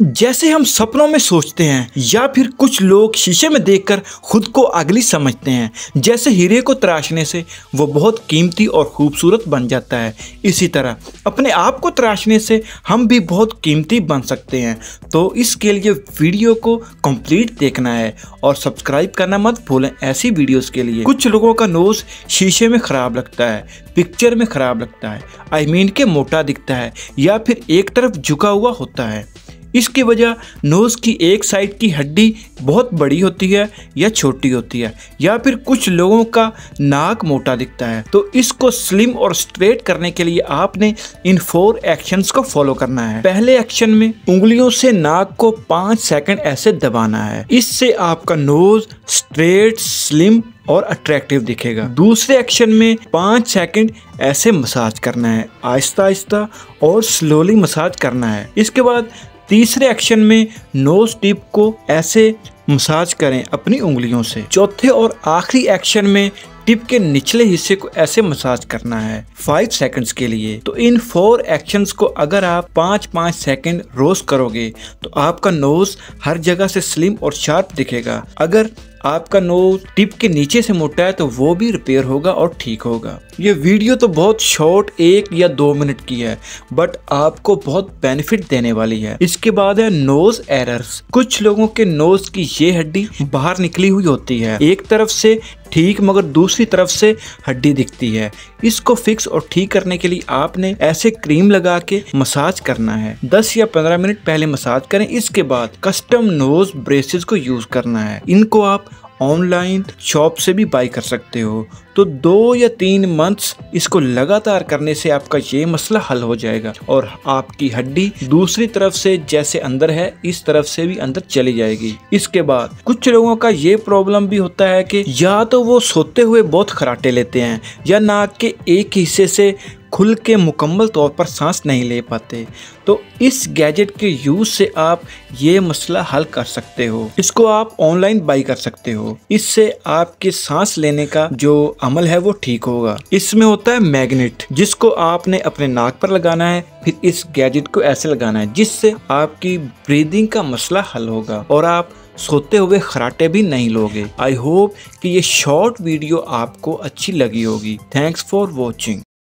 जैसे हम सपनों में सोचते हैं, या फिर कुछ लोग शीशे में देखकर खुद को अगली समझते हैं। जैसे हीरे को तराशने से वो बहुत कीमती और खूबसूरत बन जाता है। इसी तरह, अपने आप को तराशने से हम भी बहुत कीमती बन सकते हैं। तो इसके लिए वीडियो को कंप्लीट देखना है और सब्सक्राइब करना मत भूलें ऐसी वीडियोस के लिए। कुछ लोगों का नोज़ शीशे में ख़राब लगता है, पिक्चर में ख़राब लगता है, आई मीन के मोटा दिखता है, या फिर एक तरफ़ झुका हुआ होता है। इसकी वजह नोज़ की एक साइड की हड्डी बहुत बड़ी होती है या छोटी होती है, या फिर कुछ लोगों का नाक मोटा दिखता है। तो इसको स्लिम और स्ट्रेट करने के लिए आपने इन फोर एक्शंस को फॉलो करना है। पहले एक्शन में उंगलियों से नाक को पाँच सेकंड ऐसे दबाना है। इससे आपका नोज़ स्ट्रेट स्लिम और अट्रैक्टिव दिखेगा। दूसरे एक्शन में पाँच सेकंड ऐसे मसाज करना है। आहिस्ता आहिस्ता और स्लोली मसाज करना है। इसके बाद तीसरे एक्शन में नोज़ टिप को ऐसे मसाज करें अपनी उंगलियों से। चौथे और आखिरी एक्शन में टिप के निचले हिस्से को ऐसे मसाज करना है फाइव सेकंड्स के लिए। तो इन फोर एक्शंस को अगर आप पाँच पाँच सेकंड रोज करोगे तो आपका नोज़ हर जगह से स्लिम और शार्प दिखेगा। अगर आपका नोज़ टिप के नीचे से मोटा है तो वो भी रिपेयर होगा और ठीक होगा। ये वीडियो तो बहुत शॉर्ट एक या दो मिनट की है बट आपको बहुत बेनिफिट देने वाली है। इसके बाद है नोज़ एरर्स कुछ लोगों के नोज़ की ये हड्डी बाहर निकली हुई होती है। एक तरफ़ से ठीक, मगर दूसरी तरफ़ से हड्डी दिखती है। इसको फिक्स और ठीक करने के लिए आपने ऐसे क्रीम लगा के मसाज करना है। 10 या 15 मिनट पहले मसाज करें, इसके बाद कस्टम नोज़ ब्रेसेस को यूज़ करना है। इनको आप ऑनलाइन शॉप से भी बाई कर सकते हो। तो दो या तीन मंथ्स इसको लगातार करने से आपका ये मसला हल हो जाएगा और आपकी हड्डी दूसरी तरफ़ से जैसे अंदर है, इस तरफ़ से भी अंदर चली जाएगी। इसके बाद कुछ लोगों का ये प्रॉब्लम भी होता है कि या तो वो सोते हुए बहुत खराटे लेते हैं या नाक के एक हिस्से से खुल के मुकम्मल तौर पर सांस नहीं ले पाते। तो इस गैजेट के यूज़ से आप ये मसला हल कर सकते हो। इसको आप ऑनलाइन बाई कर सकते हो। इससे आपके सांस लेने का जो अमल है वो ठीक होगा। इसमें होता है मैग्नेट, जिसको आपने अपने नाक पर लगाना है, फिर इस गैजेट को ऐसे लगाना है, जिससे आपकी ब्रीदिंग का मसला हल होगा और आप सोते हुए खराटे भी नहीं लोगे। आई होप कि ये शॉर्ट वीडियो आपको अच्छी लगी होगी। Thanks for watching